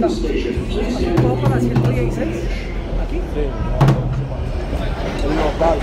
Perfecto. ¿Puedo para 116? ¿Aquí? Sí. El local.